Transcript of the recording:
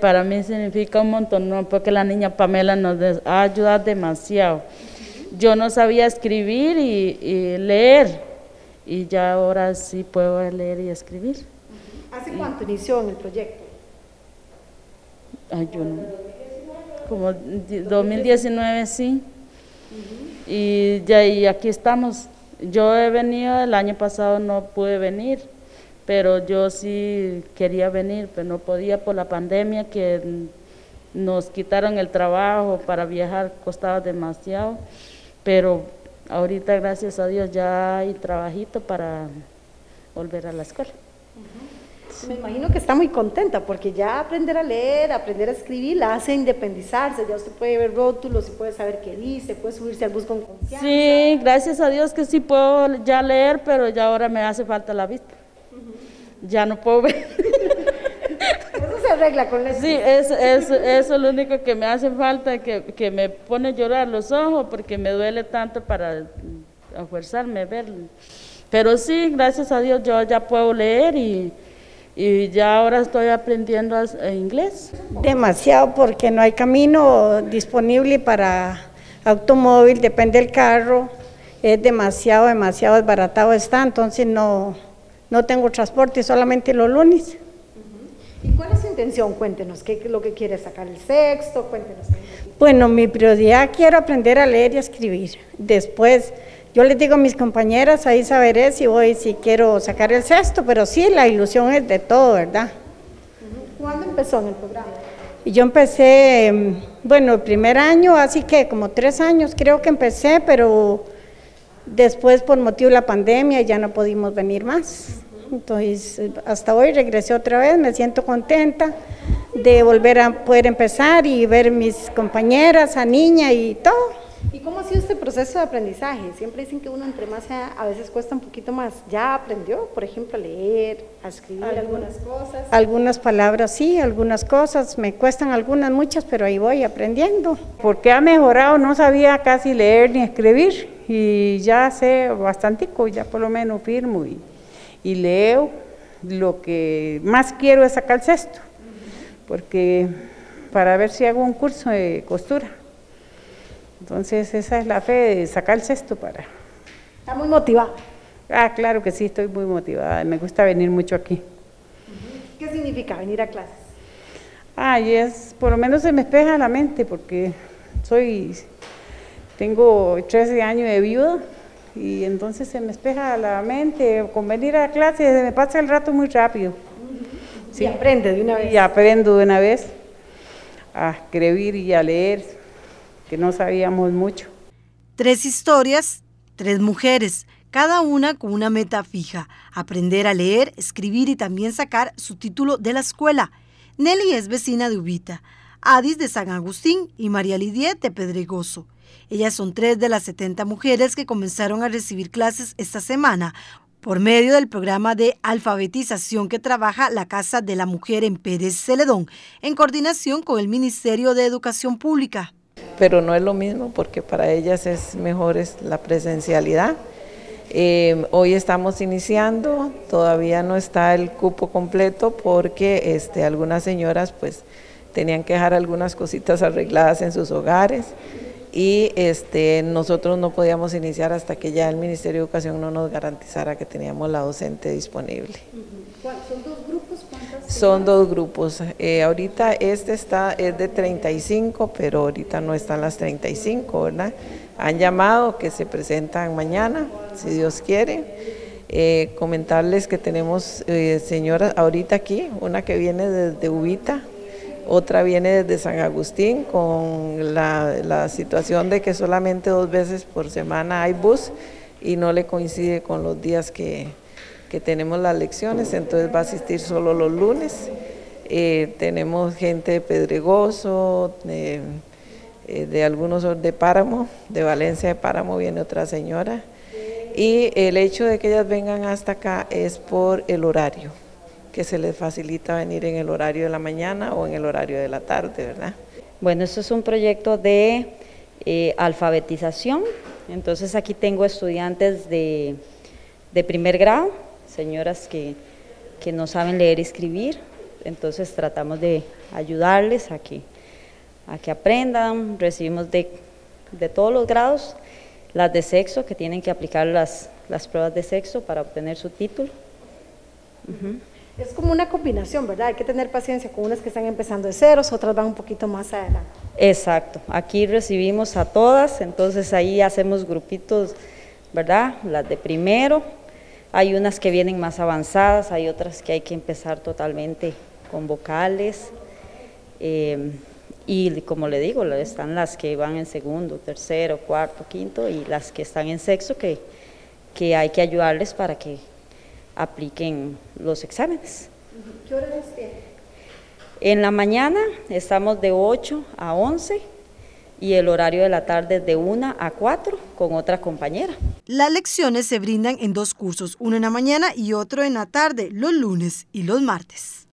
Para mí significa un montón, porque la niña Pamela nos ha ayudado demasiado. Yo no sabía escribir y, leer, y ya ahora sí puedo leer y escribir. ¿Hace cuánto inició en el proyecto? Ay, yo no. Como 2019, sí. Y ya y aquí estamos. Yo he venido, el año pasado no pude venir, pero yo sí quería venir, pero no podía por la pandemia que nos quitaron el trabajo para viajar, costaba demasiado, pero ahorita gracias a Dios ya hay trabajito para volver a la escuela. Me imagino que está muy contenta porque ya aprender a leer, aprender a escribir, la hace independizarse. Ya usted puede ver rótulos y puede saber qué dice, puede subirse al bus con confianza. Sí, gracias a Dios que sí puedo ya leer, pero ya ahora me hace falta la vista. Ya no puedo ver. Eso se arregla con la Sí, es, es, eso es lo único que me hace falta, que, que me pone a llorar los ojos porque me duele tanto para esforzarme a ver. Pero sí, gracias a Dios yo ya puedo leer y y ya ahora estoy aprendiendo eh, inglés. Demasiado porque no hay camino disponible para automóvil, depende del carro, es demasiado, demasiado desbaratado está, entonces no, no tengo transporte, solamente los lunes. ¿Y cuál es su intención? Cuéntenos, ¿qué es lo que quiere sacar el sexto? Cuéntenos. Bueno, mi prioridad quiero aprender a leer y a escribir. Después yo les digo a mis compañeras, ahí saberé si voy, si quiero sacar el sexto, pero sí, la ilusión es de todo, ¿verdad? ¿Cuándo empezó en el programa? Yo empecé, em, bueno, el primer año, así que como tres años creo que empecé, pero después por motivo de la pandemia ya no pudimos venir más. Entonces, hasta hoy regresé otra vez, me siento contenta de volver a poder empezar y ver mis compañeras, a niña y todo. ¿Y cómo ha sido este proceso de aprendizaje? Siempre dicen que uno entre más a veces cuesta un poquito más. ¿Ya aprendió, por ejemplo, a leer, a escribir algunas cosas? Algunas palabras sí, algunas cosas. Me cuestan algunas, muchas, pero ahí voy aprendiendo. Porque ha mejorado, no sabía casi leer ni escribir y ya sé bastante, ya por lo menos firmo y, y leo. Lo que más quiero es sacar el cesto, porque para ver si hago un curso de costura. Entonces esa es la fe de sacar el cesto para... ¿Está muy motivada? Ah, claro que sí, estoy muy motivada, me gusta venir mucho aquí. ¿Qué significa venir a clases? Ay, es, por lo menos se me espeja la mente porque soy, tengo 13 años de viuda y entonces se me espeja la mente, con venir a clases me pasa el rato muy rápido. Sí, aprende de una vez. Y aprendo de una vez a escribir y a leer que no sabíamos mucho. Tres historias, tres mujeres, cada una con una meta fija, aprender a leer, escribir y también sacar su título de la escuela. Nelly es vecina de Ubita, Adis de San Agustín y María Lidia de Pedregoso. Ellas son tres de las 70 mujeres que comenzaron a recibir clases esta semana por medio del programa de alfabetización que trabaja la Casa de la Mujer en Pérez Celedón, en coordinación con el Ministerio de Educación Pública pero no es lo mismo porque para ellas es mejor es la presencialidad. Eh, hoy estamos iniciando, todavía no está el cupo completo porque este, algunas señoras pues tenían que dejar algunas cositas arregladas en sus hogares y este, nosotros no podíamos iniciar hasta que ya el Ministerio de Educación no nos garantizara que teníamos la docente disponible. ¿Son dos grupos? Son dos grupos. Eh, ahorita este está es de 35, pero ahorita no están las 35, ¿verdad? Han llamado que se presentan mañana, si Dios quiere. Eh, comentarles que tenemos eh, señoras ahorita aquí, una que viene desde Ubita, otra viene desde San Agustín con la, situación de que solamente dos veces por semana hay bus y no le coincide con los días que, tenemos las lecciones, entonces va a asistir solo los lunes. Eh, tenemos gente de Pedregoso, de, eh, de algunos de Páramo, de Valencia de Páramo viene otra señora. Y el hecho de que ellas vengan hasta acá es por el horario que se les facilita venir en el horario de la mañana o en el horario de la tarde, ¿verdad? Bueno, esto es un proyecto de eh, alfabetización, entonces aquí tengo estudiantes de, de primer grado, señoras que, que, no saben leer y escribir, entonces tratamos de ayudarles a que, a que aprendan, recibimos de, de todos los grados, las de sexo, que tienen que aplicar las, las pruebas de sexo para obtener su título. Es como una combinación, ¿verdad? Hay que tener paciencia con unas que están empezando de ceros, otras van un poquito más adelante. Exacto, aquí recibimos a todas, entonces ahí hacemos grupitos, ¿verdad? Las de primero, hay unas que vienen más avanzadas, hay otras que hay que empezar totalmente con vocales. Eh, y como le digo, están las que van en segundo, tercero, cuarto, quinto y las que están en sexto que, que hay que ayudarles para que apliquen los exámenes. ¿Qué horarios tiene? En la mañana estamos de 8 a 11 y el horario de la tarde de 1 a 4 con otra compañera. Las lecciones se brindan en dos cursos, uno en la mañana y otro en la tarde, los lunes y los martes.